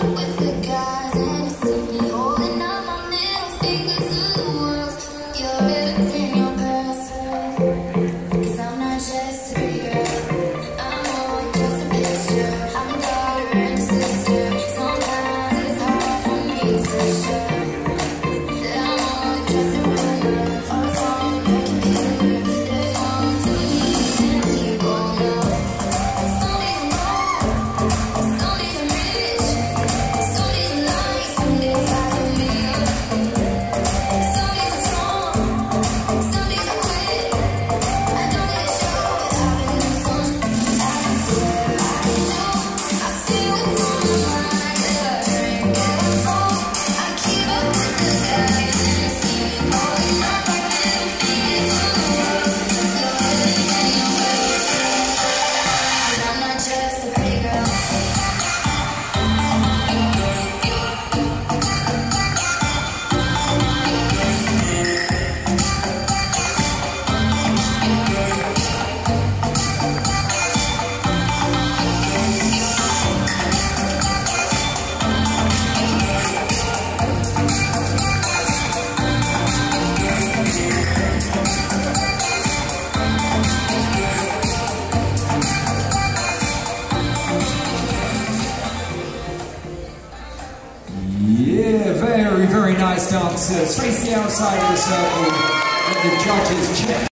por Yeah, very, very nice dance. Face the outside of the circle. and the judges check.